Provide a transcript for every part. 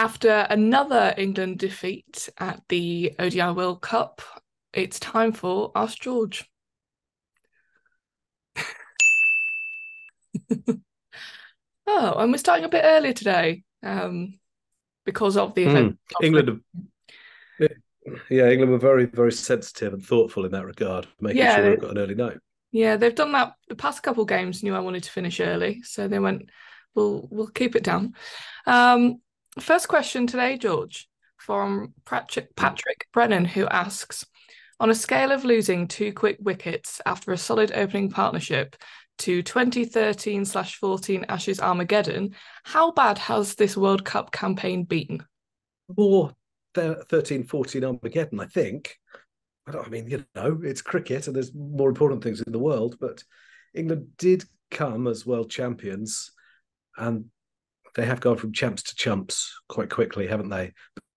After another England defeat at the ODI World Cup, it's time for Ask George. oh, and we're starting a bit earlier today um, because of the event. Mm. England, yeah, England were very, very sensitive and thoughtful in that regard, making yeah, sure they got an early note. Yeah, they've done that the past couple games. Knew I wanted to finish early, so they went. We'll we'll keep it down. Um, first question today, George, from Patrick, mm. Patrick Brennan, who asks, on a scale of losing two quick wickets after a solid opening partnership to 2013 slash 14 Ashes Armageddon, how bad has this World Cup campaign been? More 13 14 Armageddon, I think. I, I mean, you know, it's cricket and there's more important things in the world, but England did come as world champions and they have gone from champs to chumps quite quickly, haven't they?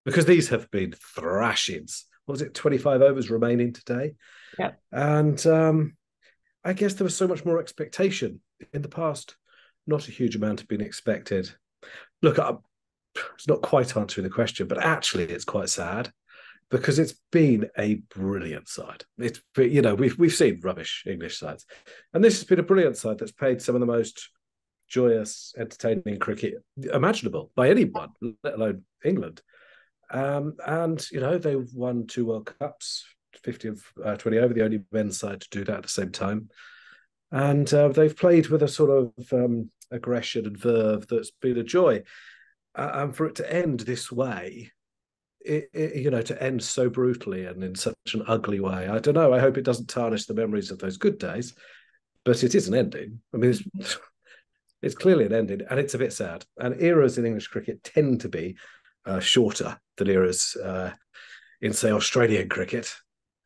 Because these have been thrashings. What was it, 25 overs remaining today? Yeah. And um, I guess there was so much more expectation in the past. Not a huge amount had been expected. Look, I, it's not quite answering the question, but actually, it's quite sad because it's been a brilliant side. It's you know we've we've seen rubbish English sides, and this has been a brilliant side that's played some of the most joyous, entertaining cricket imaginable by anyone, let alone England. Um, and you know they've won two World Cups, 50 of uh, 20 over, the only men's side to do that at the same time. And uh, they've played with a sort of um, aggression and verve that's been a joy. Uh, and for it to end this way, it, it, you know, to end so brutally and in such an ugly way, I don't know. I hope it doesn't tarnish the memories of those good days, but it is an ending. I mean, it's, it's clearly an ending, and it's a bit sad. And eras in English cricket tend to be uh, shorter than eras uh, in, say, Australian cricket.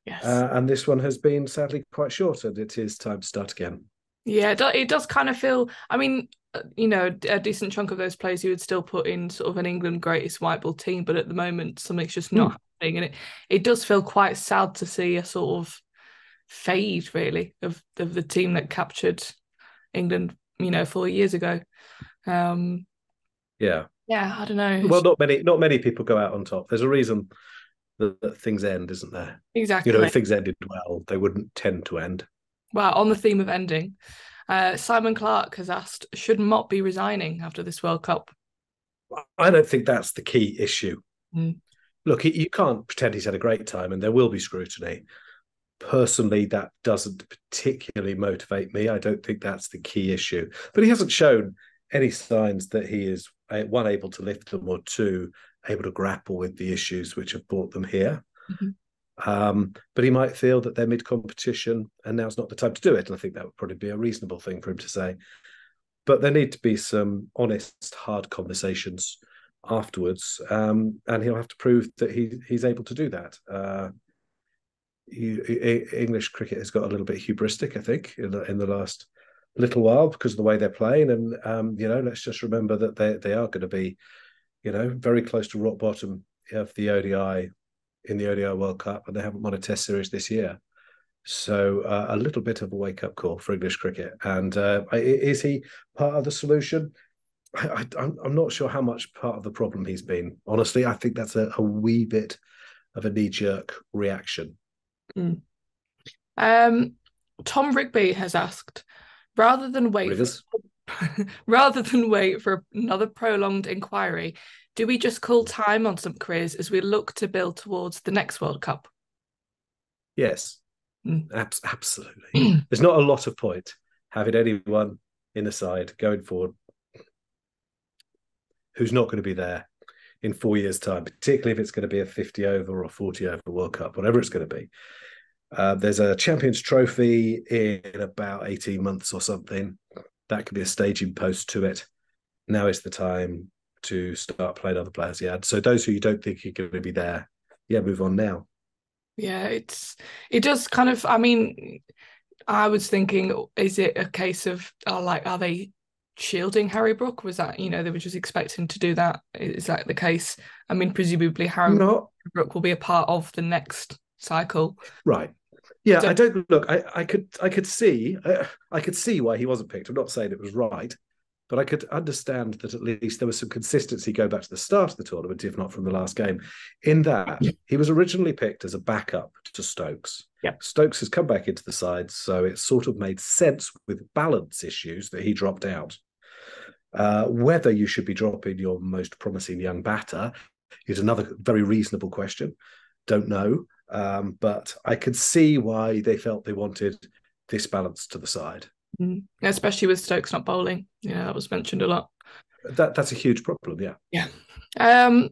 Yes. Uh, and this one has been sadly quite short, and it is time to start again. Yeah, it does, it does kind of feel. I mean, uh, you know, a decent chunk of those players you would still put in sort of an England greatest white ball team, but at the moment something's just not mm. happening, and it it does feel quite sad to see a sort of fade, really, of of the team that captured England, you know, four years ago. Um, yeah, yeah, I don't know. Well, not many, not many people go out on top. There's a reason that, that things end, isn't there? Exactly. You know, if things ended well, they wouldn't tend to end. Well, on the theme of ending, uh, Simon Clark has asked, should Mott be resigning after this World Cup? I don't think that's the key issue. Mm. Look, you can't pretend he's had a great time, and there will be scrutiny. Personally, that doesn't particularly motivate me. I don't think that's the key issue. But he hasn't shown any signs that he is one able to lift them, or two able to grapple with the issues which have brought them here. Mm-hmm. Um, but he might feel that they're mid competition and now's not the time to do it. And I think that would probably be a reasonable thing for him to say. But there need to be some honest, hard conversations afterwards, um, and he'll have to prove that he he's able to do that. Uh, English cricket has got a little bit hubristic, I think, in the, in the last little while because of the way they're playing. And um, you know, let's just remember that they they are going to be you know, very close to rock bottom of the ODI in the ODI World Cup, and they haven't won a Test series this year. So uh, a little bit of a wake up call for English cricket. And uh, is he part of the solution? I, am not sure how much part of the problem he's been. Honestly, I think that's a, a wee bit of a knee jerk reaction. Mm. Um, Tom Rigby has asked, rather than wait Rivers. Rather than wait for another prolonged inquiry, do we just call time on some careers as we look to build towards the next World Cup? Yes, mm. Abs- absolutely. There's not a lot of point having anyone in the side going forward who's not going to be there in four years' time, particularly if it's going to be a 50 over or 40 over World Cup, whatever it's going to be. Uh, there's a Champions Trophy in about 18 months or something that could be a staging post to it. Now is the time to start playing other players. Yeah. So those who you don't think are going to be there, yeah, move on now. Yeah, it's it does kind of. I mean, I was thinking, is it a case of uh, like, are they shielding Harry Brook? Was that you know they were just expecting to do that? Is that the case? I mean, presumably Harry Not, Brook will be a part of the next cycle, right? Yeah, I don't look. I, I could I could see I, I could see why he wasn't picked. I'm not saying it was right, but I could understand that at least there was some consistency go back to the start of the tournament, if not from the last game. In that he was originally picked as a backup to Stokes. Yeah. Stokes has come back into the side, so it sort of made sense with balance issues that he dropped out. Uh, whether you should be dropping your most promising young batter is another very reasonable question. Don't know. Um, but I could see why they felt they wanted this balance to the side. Mm. Especially with Stokes not bowling. Yeah, that was mentioned a lot. That that's a huge problem, yeah. Yeah. Um,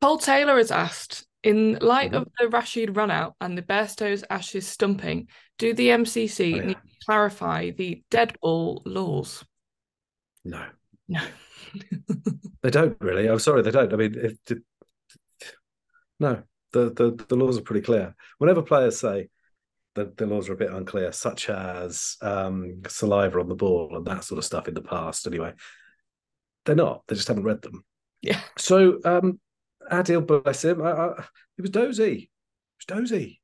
Paul Taylor has asked, in light mm-hmm. of the Rashid run out and the Bairstow's Ashes stumping, do the MCC oh, yeah. need to clarify the dead ball laws? No. No. they don't really. I'm sorry, they don't. I mean, if, no, the, the the laws are pretty clear. Whenever players say the, the laws are a bit unclear, such as um, saliva on the ball and that sort of stuff in the past, anyway, they're not. They just haven't read them. Yeah. So um, Adil, bless him, I, I, it was dozy. It was dozy.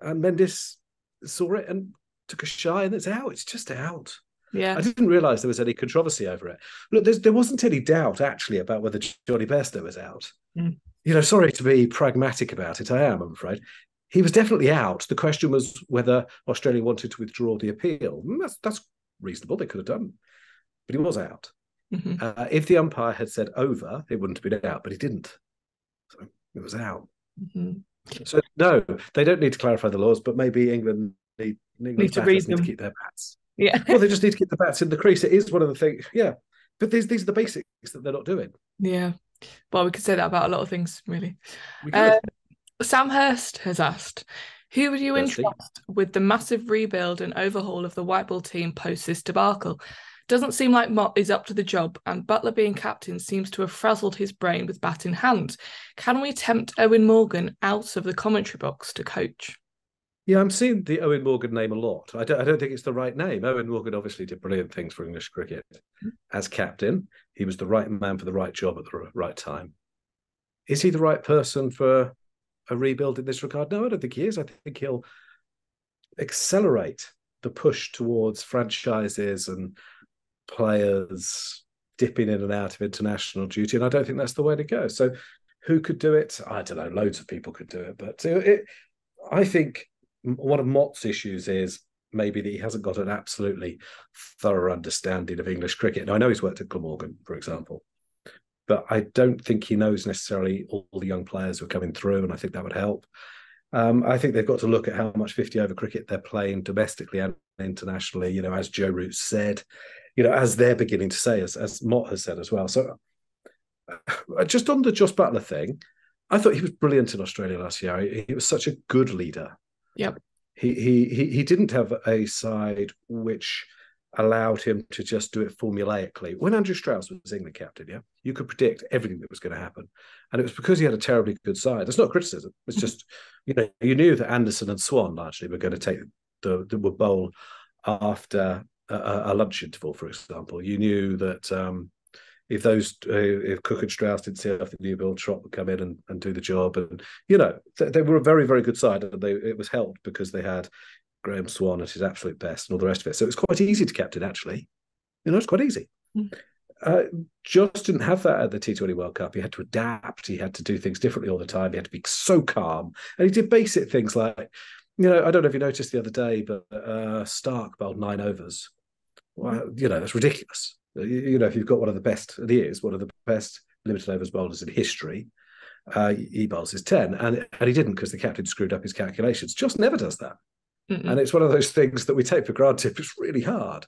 And Mendis saw it and took a shy, and it's out. It's just out. Yeah. I didn't realise there was any controversy over it. Look, there wasn't any doubt actually about whether Jonny Bairstow was out. Mm. You know, sorry to be pragmatic about it. I am, I'm afraid. He was definitely out. The question was whether Australia wanted to withdraw the appeal. That's, that's reasonable. They could have done, but he was out. Mm-hmm. Uh, if the umpire had said over, it wouldn't have been out, but he didn't. So it was out. Mm-hmm. So no, they don't need to clarify the laws, but maybe England need, England need to. Need to keep their bats. Yeah. well, they just need to keep the bats in the crease. It is one of the things. Yeah, but these these are the basics that they're not doing. Yeah. Well, we could say that about a lot of things, really. Uh, Sam Hurst has asked, who would you Thirsty. entrust with the massive rebuild and overhaul of the white ball team post this debacle? Doesn't seem like Mott is up to the job, and Buttler being captain seems to have frazzled his brain with bat in hand. Can we tempt Eoin Morgan out of the commentary box to coach? Yeah, I'm seeing the Eoin Morgan name a lot. I don't, I don't think it's the right name. Eoin Morgan obviously did brilliant things for English cricket hmm. as captain. He was the right man for the right job at the right time. Is he the right person for a rebuild in this regard? No, I don't think he is. I think he'll accelerate the push towards franchises and players dipping in and out of international duty, and I don't think that's the way to go. So, who could do it? I don't know. Loads of people could do it, but it, I think one of Mott's issues is maybe that he hasn't got an absolutely thorough understanding of English cricket. Now, I know he's worked at Glamorgan, for example, but I don't think he knows necessarily all the young players who are coming through, and I think that would help. Um, I think they've got to look at how much 50 over cricket they're playing domestically and internationally, you know, as Joe Root said, you know, as they're beginning to say, as, as Mott has said as well. So uh, just on the Jos Buttler thing, I thought he was brilliant in Australia last year. He was such a good leader. Yep. He, he he he didn't have a side which allowed him to just do it formulaically. When Andrew Strauss was England captain, yeah, you could predict everything that was going to happen, and it was because he had a terribly good side. That's not criticism. It's mm-hmm. just you know you knew that Anderson and Swann largely were going to take the the would bowl after a, a, lunch interval, for example. You knew that um, if those uh, if Cook and Strauss didn't see enough, the new build Trott would come in and, and do the job. And you know they, they were a very very good side, and they, it was helped because they had Graeme Swann at his absolute best and all the rest of it. So it was quite easy to captain actually. You know, it's quite easy. Mm. Uh, just didn't have that at the T20 World Cup. He had to adapt. He had to do things differently all the time. He had to be so calm, and he did basic things like, you know, I don't know if you noticed the other day, but uh, Starc bowled nine overs well, you know, that's ridiculous. You know, if you've got one of the best, and he is one of the best limited overs bowlers in history, uh, he bowls his 10. And, and he didn't because the captain screwed up his calculations. Just never does that. Mm-mm. And it's one of those things that we take for granted. It's really hard.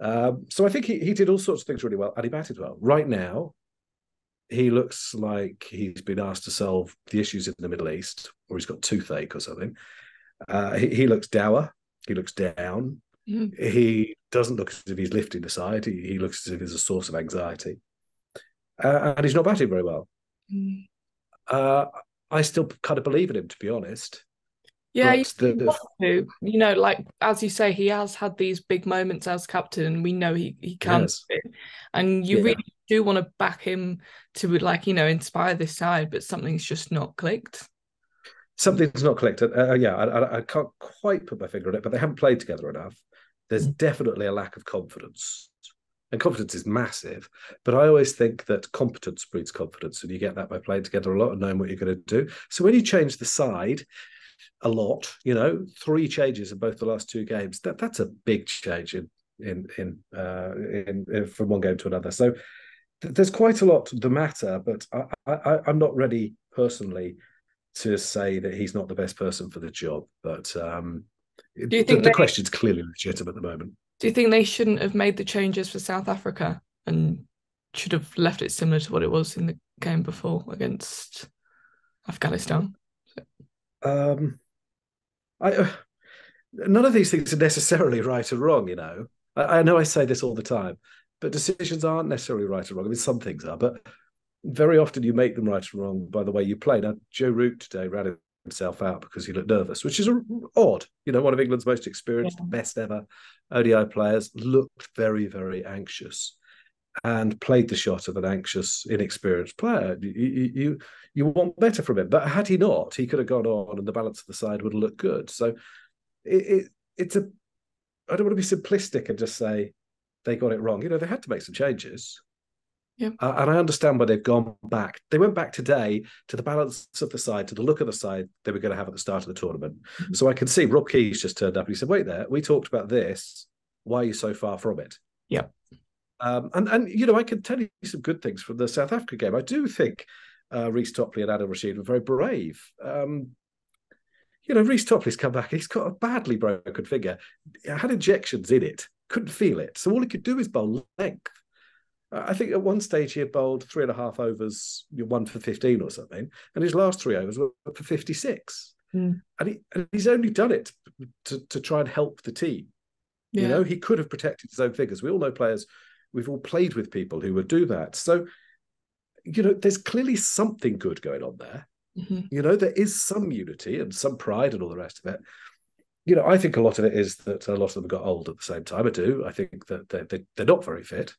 Um, so I think he, he did all sorts of things really well and he batted well. Right now, he looks like he's been asked to solve the issues in the Middle East, or he's got toothache or something. Uh, he, he, looks dour. He looks down. Mm. He doesn't look as if he's lifting the side. He, he looks as if he's a source of anxiety. Uh, and he's not batting very well. Mm. Uh, I still kind of believe in him, to be honest. Yeah, you, the, to. you know, like as you say, he has had these big moments as captain, and we know he he can. Yes. And you yeah. really do want to back him to like you know inspire this side, but something's just not clicked. Something's not clicked. Uh, yeah, I, I, can't quite put my finger on it, but they haven't played together enough there's definitely a lack of confidence. and confidence is massive. But I always think that competence breeds confidence, and you get that by playing together a lot and knowing what you're going to do. So when you change the side a lot, you know, three changes in both the last two games, that that's a big change in in in, uh, in, in from one game to another. So th- there's quite a lot the matter, but I, I, I'm not ready personally to say that he's not the best person for the job. But um, do you think the, the question's clearly legitimate at the moment? Do you think they shouldn't have made the changes for South Africa and should have left it similar to what it was in the game before against Afghanistan? Um, I uh, none of these things are necessarily right or wrong. You know, I, I, know I say this all the time, but decisions aren't necessarily right or wrong. I mean, some things are, but very often you make them right or wrong by the way you play. Now, Joe Root today ran himself out because he looked nervous, which is odd. You know, one of England's most experienced, yeah. best ever ODI players looked very, very anxious and played the shot of an anxious, inexperienced player. You, you, you want better from him, but had he not, he could have gone on, and the balance of the side would have looked good. So it, it it's a. I don't want to be simplistic and just say they got it wrong. You know, they had to make some changes. Yeah. Uh, and I understand why they've gone back. They went back today to the balance of the side, to the look of the side they were going to have at the start of the tournament. Mm-hmm. So I can see Rob Key's just turned up and he said, Wait there, we talked about this. Why are you so far from it? Yeah. Um, and, and, you know, I can tell you some good things from the South Africa game. I do think uh, Reece Topley and Adil Rashid were very brave. Um, you know, Reece Topley's come back. He's got a badly broken finger. He had injections in it, couldn't feel it. So all he could do is bowl length. I think at one stage he had bowled three and a half overs, one for 15 or something, and his last three overs were for 56. Mm. And, he, and he's only done it to, to try and help the team. Yeah. You know, he could have protected his own figures. We all know players, we've all played with people who would do that. So, you know, there's clearly something good going on there. Mm-hmm. You know, there is some unity and some pride and all the rest of it. You know, I think a lot of it is that a lot of them got old at the same time. I do. I think that they're, they're not very fit.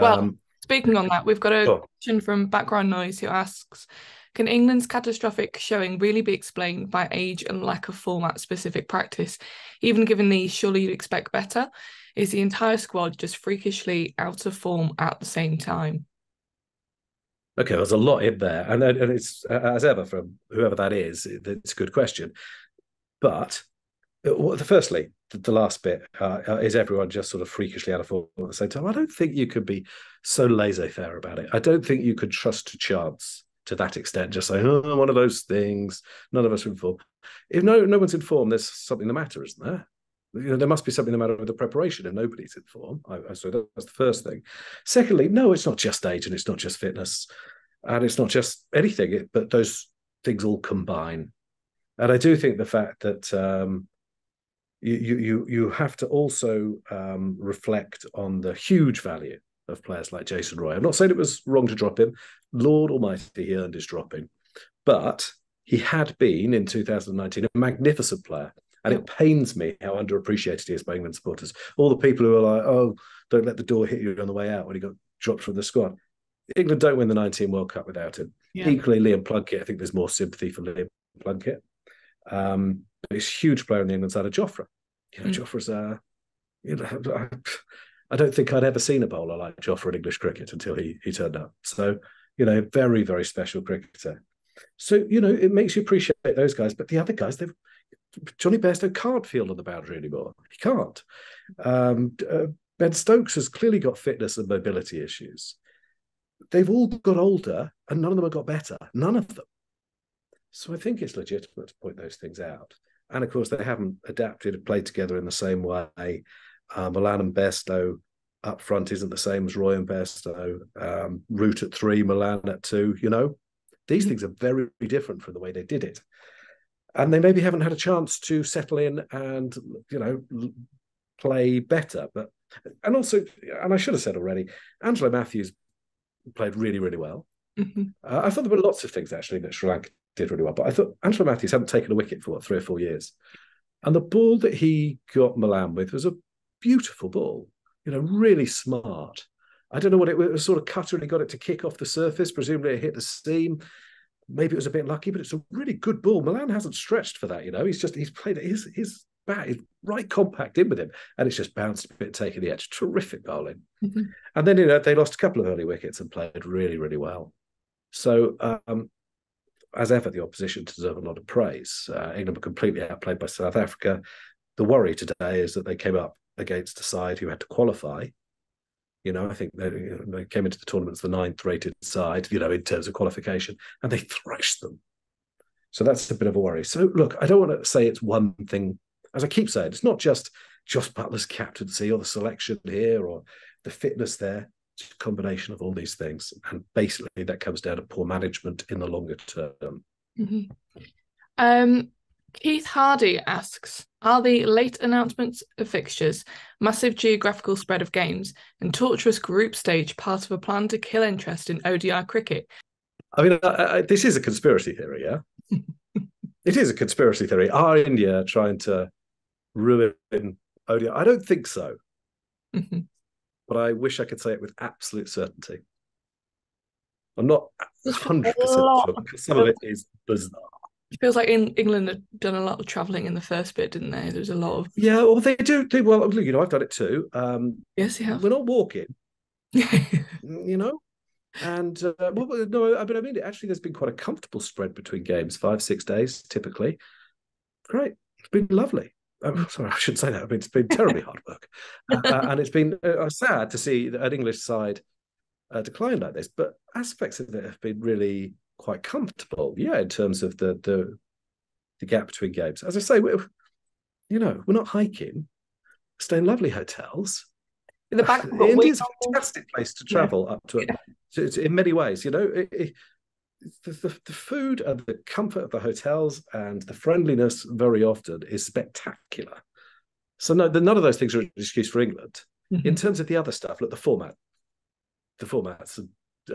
Well, um, speaking on that, we've got a question from Background Noise who asks Can England's catastrophic showing really be explained by age and lack of format specific practice? Even given these, surely you'd expect better. Is the entire squad just freakishly out of form at the same time? Okay, there's a lot in there, and and it's as ever from whoever that is. It's a good question, but uh, firstly, the last bit uh, uh, is everyone just sort of freakishly out of form at the same time. I don't think you could be so laissez-faire about it. I don't think you could trust to chance to that extent. Just say, "Oh, one of those things." None of us are informed. If no no one's informed, there's something the matter, isn't there? You know, there must be something the matter with the preparation, and nobody's informed. I, so that's the first thing. Secondly, no, it's not just age, and it's not just fitness, and it's not just anything. It, but those things all combine. And I do think the fact that um, you you you have to also um, reflect on the huge value of players like Jason Roy. I'm not saying it was wrong to drop him. Lord Almighty, he earned his dropping, but he had been in 2019 a magnificent player. And it pains me how underappreciated he is by England supporters. All the people who are like, "Oh, don't let the door hit you on the way out" when he got dropped from the squad. England don't win the 19 World Cup without him. Yeah. Equally, Liam Plunkett. I think there's more sympathy for Liam Plunkett. Um, he's a huge player on the England side of Jofra. You know, mm. Jofra's a, you know, I don't think I'd ever seen a bowler like Jofra in English cricket until he he turned up. So, you know, very very special cricketer. So you know, it makes you appreciate those guys, but the other guys, they've Jonny Bairstow can't field on the boundary anymore. He can't. Um, uh, ben Stokes has clearly got fitness and mobility issues. They've all got older, and none of them have got better. None of them. So I think it's legitimate to point those things out. And of course, they haven't adapted and played together in the same way. Um, Malan and Bairstow up front isn't the same as Roy and Bairstow. Um, Root at three, Malan at two. You know, these things are very different from the way they did it. And they maybe haven't had a chance to settle in and, you know, play better. But, and also, and I should have said already, Angelo Mathews played really, really well. Mm-hmm. Uh, I thought there were lots of things actually that Sri Lanka did really well. But I thought Angelo Mathews hadn't taken a wicket for what, three or four years. And the ball that he got Malan with was a beautiful ball, you know, really smart. I don't know what it was, it was sort of cutter and he got it to kick off the surface. Presumably it hit the seam. Maybe it was a bit lucky, but it's a really good ball. Malan hasn't stretched for that, you know. He's just he's played his his bat is right compact in with him, and it's just bounced a bit, taking the edge. Terrific bowling. Mhm. And then you know they lost a couple of early wickets and played really, really well. So um, as ever, the opposition deserve a lot of praise. Uh, England were completely outplayed by South Africa. The worry today is that they came up against a side who had to qualify. You know, I think they, they came into the tournament as the ninth rated side, you know, in terms of qualification, and they thrashed them. So that's a bit of a worry. So look, I don't want to say it's one thing. As I keep saying, it's not just Jos Buttler's captaincy or the selection here or the fitness there. It's a combination of all these things. And basically that comes down to poor management in the longer term. Mhm. Um, Keith Hardy asks Are the late announcements of fixtures, massive geographical spread of games, and torturous group stage part of a plan to kill interest in ODI cricket? I mean, I, I, this is a conspiracy theory, yeah? it is a conspiracy theory. Are India trying to ruin ODI? I don't think so, Mhm. But I wish I could say it with absolute certainty. I'm not 100% sure because some of it is bizarre. It feels like in England had done a lot of travelling in the first bit, didn't they? There's a lot of Yeah, well, they do. They, well, you know, I've done it too. Um, yes, you have. we're not walking, you know, and uh, well, no, I mean, I mean, actually, there's been quite a comfortable spread between games, five, six days typically. Great, it's been lovely. I'm sorry, I shouldn't say that. I mean, it's been terribly hard work, uh, uh, and it's been uh, sad to see an English side uh, decline like this. But aspects of it have been really quite comfortable, yeah, in terms of the the the gap between games. As I say, we're, you know, we're not hiking, stay in lovely hotels. In the back, India's a fantastic place to Yeah. travel up to, Yeah. to- to- in many ways. You know, it, it, the, the, the food and the comfort of the hotels and the friendliness very often is spectacular. So no, the, none of those things are an excuse for England. Mhm. In terms of the other stuff, look, the format, the format's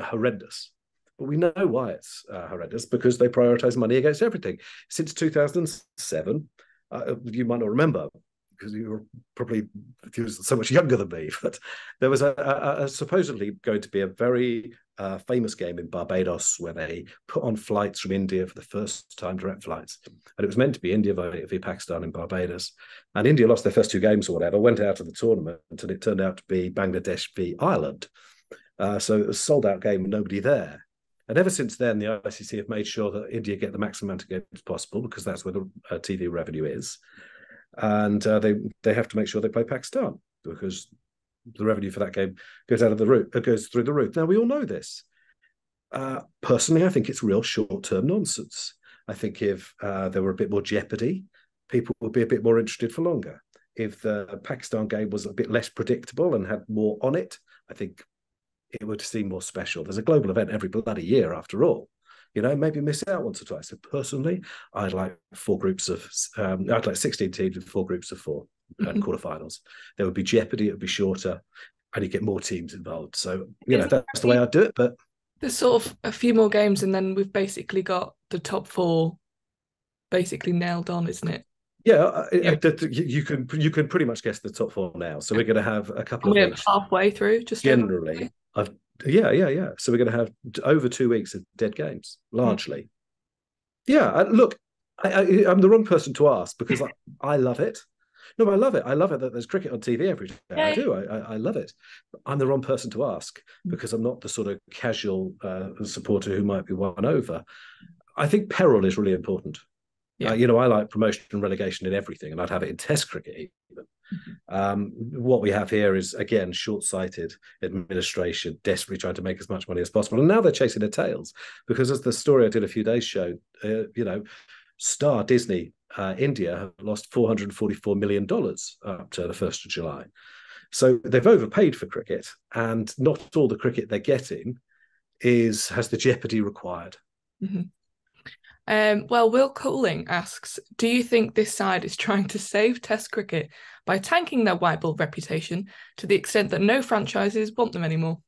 horrendous. But we know why it's uh, horrendous because they prioritize money against everything. Since 2007, uh, you might not remember because you were probably you were so much younger than me, but there was a, a, a supposedly going to be a very uh, famous game in Barbados where they put on flights from India for the first time, direct flights, and it was meant to be India v, Pakistan in Barbados, and India lost their first two games or whatever, went out of the tournament, and it turned out to be Bangladesh v Ireland. Uh, so it was a sold out game, nobody there. And ever since then, the ICC have made sure that India get the maximum amount of games possible because that's where the uh, TV revenue is, and uh, they they have to make sure they play Pakistan because the revenue for that game goes out of the roof, uh, goes through the roof. Now we all know this. Uh, personally, I think it's real short term nonsense. I think if uh, there were a bit more jeopardy, people would be a bit more interested for longer. If the Pakistan game was a bit less predictable and had more on it, I think it would seem more special. There's a global event every bloody year, after all. You know, maybe miss out once or twice. So personally, I'd like four groups of, um, I'd like 16 teams with four groups of four Mhm. quarterfinals. There would be jeopardy. It would be shorter, and you get more teams involved. So you know, that's the way I'd do it. But There's sort of a few more games, and then we've basically got the top four basically nailed on, isn't it? yeah, uh, Yeah. uh, that- you can you can pretty much guess the top four now. So we're going to have a couple of we're weeks. halfway through, just generally. I've yeah yeah yeah so we're going to have over two weeks of dead games largely yeah look I, I, i'm the wrong person to ask because I, I love it no but i love it. I love it that there's cricket on tv every day. I do. I, I, I love it. I'm the wrong person to ask because i'm not the sort of casual uh, supporter who might be won over. I think peril is really important. Yeah. Uh, you know i like promotion and relegation in everything and i'd have it in test cricket even. Um, what we have here is again short-sighted administration desperately trying to make as much money as possible and now they're chasing their tails because as the story i did a few days showed uh, you know star disney uh, india have lost 444 million dollars up to the 1st of july so they've overpaid for cricket and not all the cricket they're getting is has the jeopardy required Mhm. Um, well, Will Cooling asks, do you think this side is trying to save Test cricket by tanking their white ball reputation to the extent that no franchises want them anymore?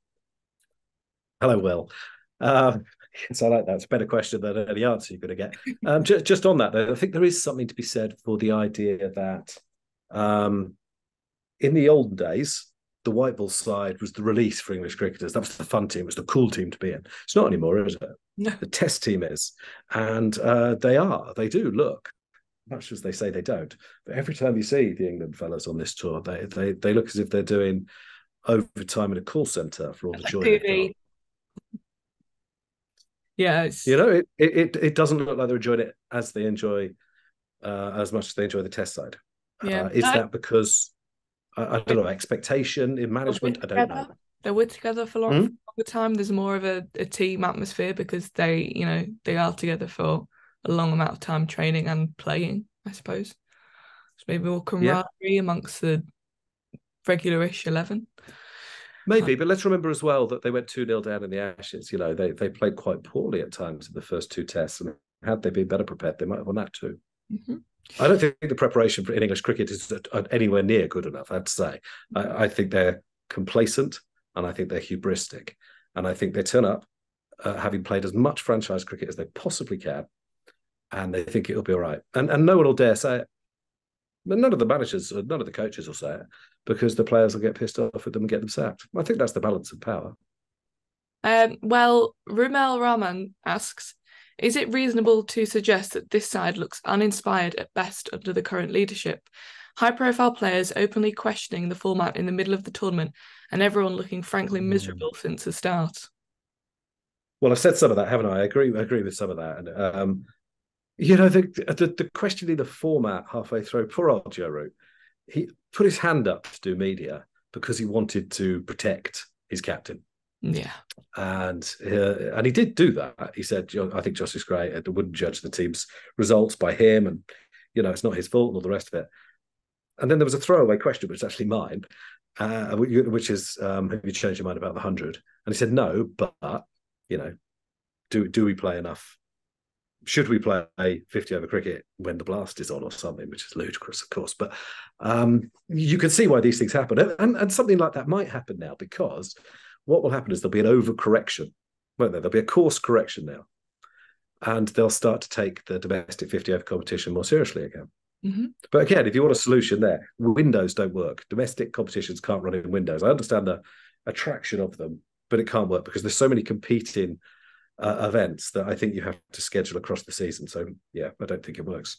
Hello, Will. Um, yes, I like that. It's a better question than any answer you're going to get. Um, just, just on that, though, I think there is something to be said for the idea that um, in the olden days, the white ball side was the release for English cricketers. That was the fun team, it was the cool team to be in. It's not anymore, is it? No. The test team is. And uh, they are, they do look much as they say they don't. But every time you see the England fellas on this tour, they they they look as if they're doing overtime in a call center for all the joy. Yeah, it's, You know, it, it it doesn't look like they're enjoying it as they enjoy uh, as much as they enjoy the test side. Yeah. Uh, is I- that because I, I don't know expectation in management? I don't know. They're with together for a long Hmm? longer time. There's more of a, a team atmosphere because they, you know, they are together for a long amount of time training and playing, I suppose. So maybe more camaraderie amongst the regular-ish eleven. Maybe, but let's remember as well that they went 2 0 down in the Ashes. You know, they, they played quite poorly at times in the first two tests. And had they been better prepared, they might have won that too. Mhm. I don't think the preparation for in English cricket is anywhere near good enough, I'd say. I, I think they're complacent and I think they're hubristic. And I think they turn up uh, having played as much franchise cricket as they possibly can. And they think it'll be all right. And, and no one will dare say it. But none of the managers, none of the coaches will say it because the players will get pissed off with them and get them sacked. I think that's the balance of power. Um, well, Rumel Rahman asks, is it reasonable to suggest that this side looks uninspired at best under the current leadership? High profile players openly questioning the format in the middle of the tournament and everyone looking frankly Mm. miserable since the start. Well, I've said some of that, haven't I? I agree. I agree with some of that. And um, you know, the, the the questioning the format halfway through, poor old Joe Root, he put his hand up to do media because he wanted to protect his captain, Yeah. and uh, and he did do that. He said, "I think Justice Gray uh, wouldn't judge the team's results by him, and you know, it's not his fault and all the rest of it." And then there was a throwaway question, which is actually mine, uh, which is, um, "Have you changed your mind about the hundred? And he said, "No, but you know, do do we play enough? Should we play 50 over cricket when the blast is on or something, which is ludicrous, of course. But um, you can see why these things happen. And, and something like that might happen now because what will happen is there'll be an overcorrection, won't there? There'll be a course correction now. And they'll start to take the domestic 50 over competition more seriously again. hmm But again, if you want a solution there, windows don't work. Domestic competitions can't run in windows. I understand the attraction of them, but it can't work because there's so many competing uh, events that I think you have to schedule across the season. So yeah, I don't think it works.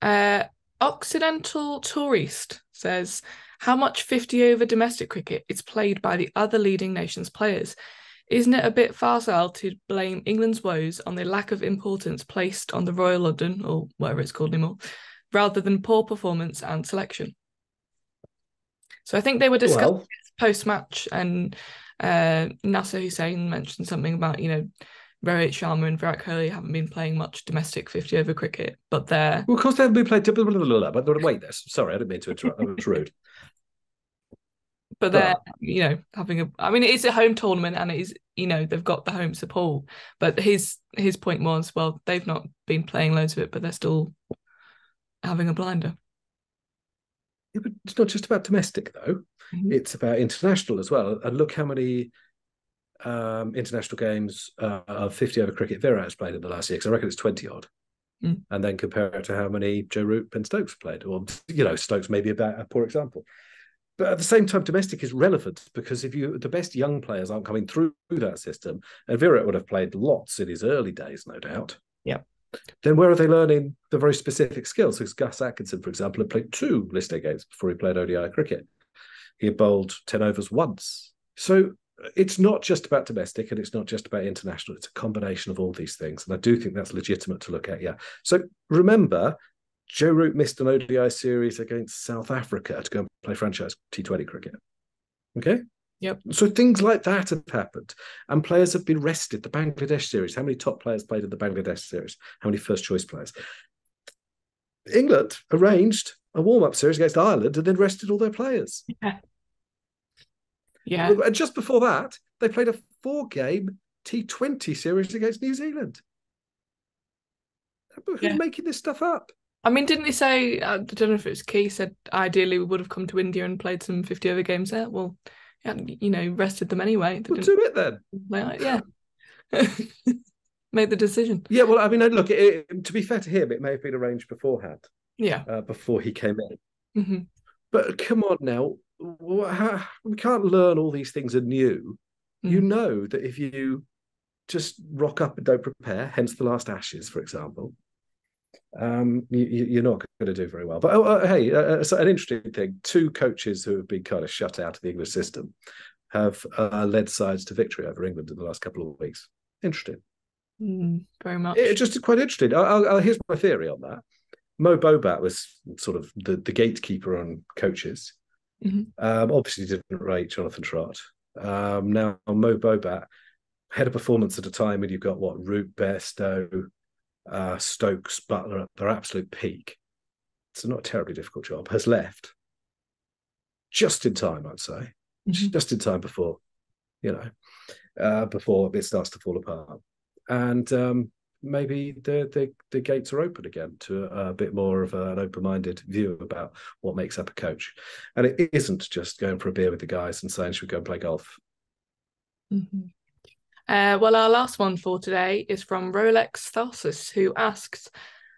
Uh, Occidental Tourist says, how much 50 over domestic cricket is played by the other leading nations' players? Isn't it a bit facile to blame England's woes on the lack of importance placed on the Royal London, or whatever it's called anymore, rather than poor performance and selection? So I think they were discussing Well, post match, and uh, Nasser Hussain mentioned something about you know Rohit Sharma and Virat Kohli haven't been playing much domestic 50 over cricket, but they're well, of course they haven't been blah, but wait, this. Sorry, I didn't mean to interrupt. That was rude. but they're you know having a I mean it is a home tournament and it is you know they've got the home support. But his his point was well they've not been playing loads of it, but they're still having a blinder. It's not just about domestic though. Mhm. It's about international as well. And look how many um, international games uh, of 50 over cricket Virat has played in the last year. Because I reckon it's 20 odd. Mm. And then compare it to how many Joe Root and Stokes played. Or, you know, Stokes may be a, bad, a poor example. But at the same time, domestic is relevant because if you the best young players aren't coming through that system, and Virat would have played lots in his early days, no doubt. Yeah. Then where are they learning the very specific skills? Because Gus Atkinson, for example, had played two list A games before he played ODI cricket. He had bowled 10 overs once. So uh, it's not just about domestic and it's not just about international. It's a combination of all these things. And I do think that's legitimate to look at. Yeah. So remember, Joe Root missed an ODI series against South Africa to go and play franchise T20 cricket. Okay. Yep. So things like that have happened, and players have been rested. The Bangladesh series. How many top players played in the Bangladesh series? How many first choice players? England arranged a warm up series against Ireland and then rested all their players. Yeah. Yeah. And just before that, they played a four game T20 series against New Zealand. Who's Yeah. making this stuff up? I mean, didn't he say? I don't know if it was Key said ideally we would have come to India and played some fifty over games there. Well, yeah, you know, rested them anyway. They Well, do it then. like- yeah, made the decision. Yeah, well, I mean, look, it, it- to be fair to him, it may have been arranged beforehand, Yeah, uh, before he came in. hmm But come on now, we can't learn all these things anew. You Mhm. know that if you just rock up and don't prepare, hence the last Ashes, for example, um, you, are not going to do very well. But oh, uh, hey, uh, so an interesting thing: two coaches who have been kind of shut out of the English system have uh, led sides to victory over England in the last couple of weeks. Interesting. Mm, very much. It, just quite interesting. I'll, I'll, here's my theory on that. Mo Bobat was sort of the, the gatekeeper on coaches. Mm-hmm. Um, obviously, didn't rate Jonathan Trott. Um, now, Mo Bobat had a performance at a time when you've got what Root, Bairstow, uh, Stokes, Buttler at their absolute peak. It's not a terribly difficult job. Has left just in time, I'd say, mm-hmm. just in time before, you know, uh, before it starts to fall apart. And um, maybe the, the, the gates are open again to a, a bit more of an open-minded view about what makes up a coach, and it isn't just going for a beer with the guys and saying, "Should we go and play golf?" Mm-hmm. Uh, well, our last one for today is from Rolex Tharsis, who asks,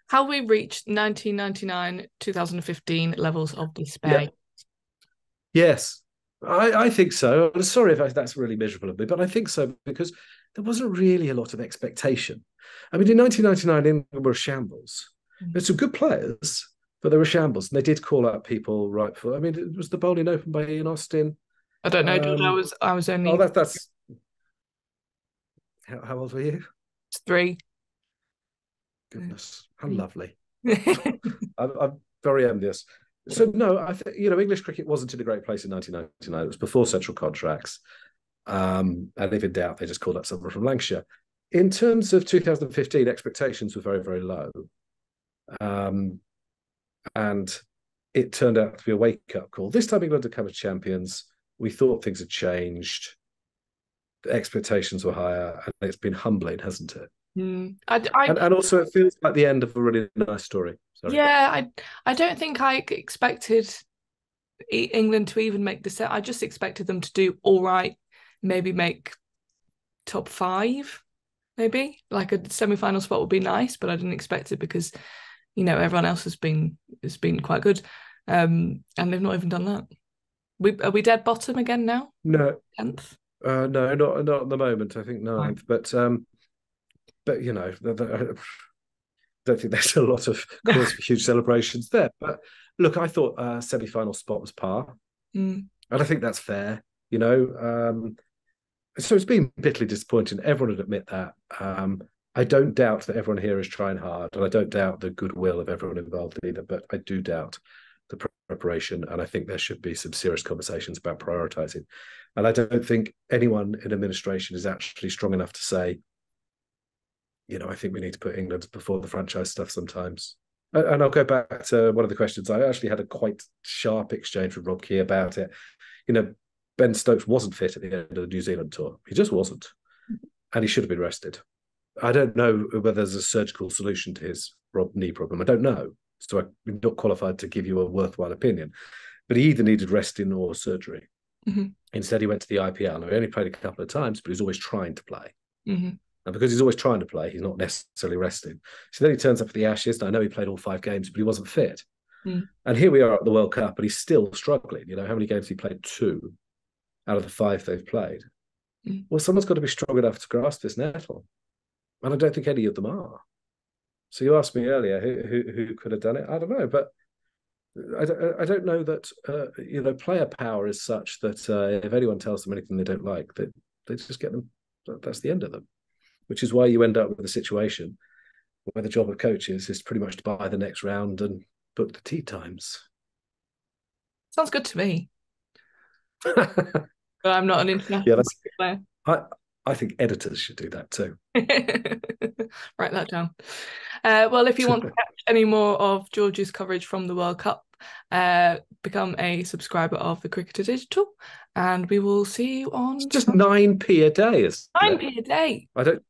"How we reached 1999-2015 levels of despair?" Yeah. Yes, I, I think so. I'm sorry if I, that's really miserable of me, but I think so because there wasn't really a lot of expectation. I mean, in 1999, England were shambles. Mm. There's some good players, but they were shambles, and they did call out people right for. I mean, it was the bowling open by Ian Austin. I don't know. Um, I was I was only. Oh, that, that's. How, how old were you? Three. Goodness, how lovely. I'm, I'm very envious. So no, I think you know English cricket wasn't in a great place in 1999. It was before central contracts, um, and if in doubt, they just called up someone from Lancashire. In terms of 2015, expectations were very very low, um, and it turned out to be a wake up call. This time, England had come as champions. We thought things had changed. Expectations were higher, and it's been humbling, hasn't it? Mm. I, I, and, and, also, it feels like the end of a really nice story. Sorry. Yeah, I I don't think I expected England to even make the set. I just expected them to do all right, maybe make top five, maybe like a semi-final spot would be nice, but I didn't expect it because you know everyone else has been has been quite good, um, and they've not even done that. We are we dead bottom again now? No, tenth. Uh, no, not not at the moment. I think ninth, but um, but you know, the, the, I don't think there's a lot of cause for huge celebrations there. But look, I thought uh, semi-final spot was par, mm. and I think that's fair. You know, um, so it's been bitterly disappointing. Everyone would admit that. Um, I don't doubt that everyone here is trying hard, and I don't doubt the goodwill of everyone involved either. But I do doubt the preparation, and I think there should be some serious conversations about prioritizing. And I don't think anyone in administration is actually strong enough to say you know, I think we need to put England before the franchise stuff sometimes. And I'll go back to one of the questions. I actually had a quite sharp exchange with Rob Key about it. You know, Ben Stokes wasn't fit at the end of the New Zealand tour. He just wasn't. And he should have been rested. I don't know whether there's a surgical solution to his knee problem. I don't know. So I'm not qualified to give you a worthwhile opinion. But he either needed resting or surgery. Mm-hmm. Instead, he went to the IPL. Now, he only played a couple of times, but he was always trying to play. Mm-hmm. And because he's always trying to play, he's not necessarily resting. So then he turns up at the Ashes. And I know he played all five games, but he wasn't fit. Mm. And here we are at the World Cup, but he's still struggling. You know, how many games he played? Two out of the five they've played. Mm. Well, someone's got to be strong enough to grasp this nettle. And I don't think any of them are. So you asked me earlier who who, who could have done it. I don't know, but I don't, I don't know that uh, you know player power is such that uh, if anyone tells them anything they don't like, that they, they just get them. That's the end of them which is why you end up with a situation where the job of coaches is pretty much to buy the next round and book the tee times. Sounds good to me. but I'm not an international yeah, that's, player. I, I think editors should do that too. Write that down. Uh, well, if you want to catch any more of George's coverage from the World Cup, uh, become a subscriber of the Cricketer Digital, and we will see you on. It's just nine p a day. Is nine p a day. I don't.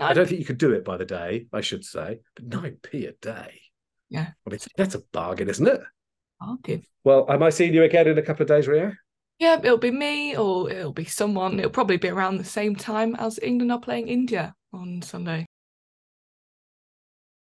I don't think you could do it by the day, I should say, but 9p a day. Yeah. Well, that's a bargain, isn't it? Bargain. Well, am I seeing you again in a couple of days, Rio? Yeah, it'll be me or it'll be someone. It'll probably be around the same time as England are playing India on Sunday.